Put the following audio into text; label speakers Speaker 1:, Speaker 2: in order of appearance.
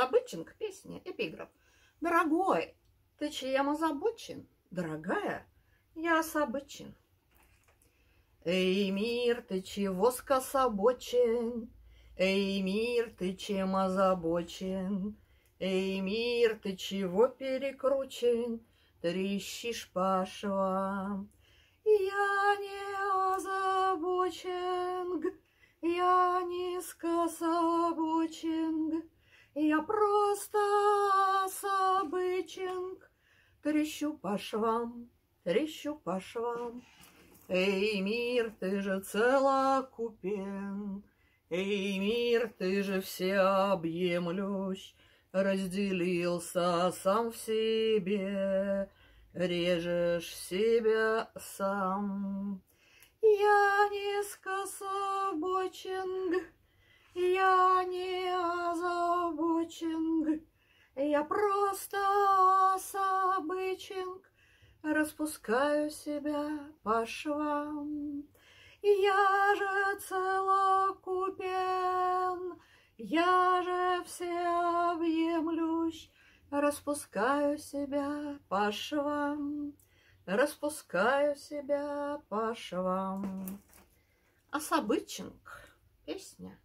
Speaker 1: Событченко, песня, эпиграф. Дорогой, ты чем озабочен? Дорогая, я событчен. Эй, мир, ты чего скособочен? Эй, мир, ты чем озабочен? Эй, мир, ты чего перекручен? Трещишь по швам. Просто собычен, трещу по швам, трещу по швам. Эй, мир, ты же целокупен, Эй, мир, ты же всеобъемлющ, Разделился сам в себе, Режешь себя сам. Я не скособочен, Я просто собычен, распускаю себя по швам. Я же целокупен, я же всеобъемлющ, распускаю себя по швам, распускаю себя по швам. А Событченко песня